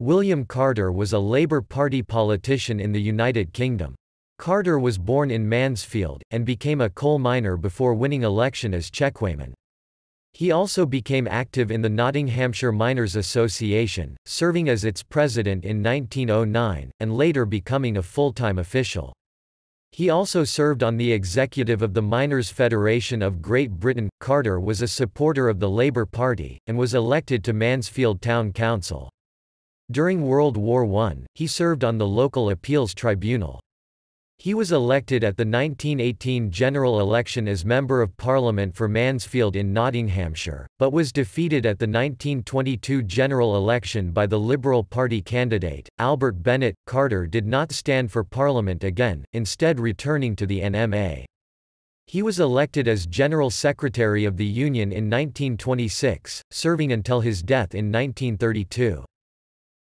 William Carter was a Labour Party politician in the United Kingdom. Carter was born in Mansfield, and became a coal miner before winning election as checkweighman. He also became active in the Nottinghamshire Miners Association, serving as its president in 1909, and later becoming a full-time official. He also served on the executive of the Miners' Federation of Great Britain. Carter was a supporter of the Labour Party, and was elected to Mansfield Town Council. During World War I, he served on the local appeals tribunal. He was elected at the 1918 general election as Member of Parliament for Mansfield in Nottinghamshire, but was defeated at the 1922 general election by the Liberal Party candidate, Albert Bennett. Carter did not stand for Parliament again, instead returning to the NMA. He was elected as General Secretary of the Union in 1926, serving until his death in 1932.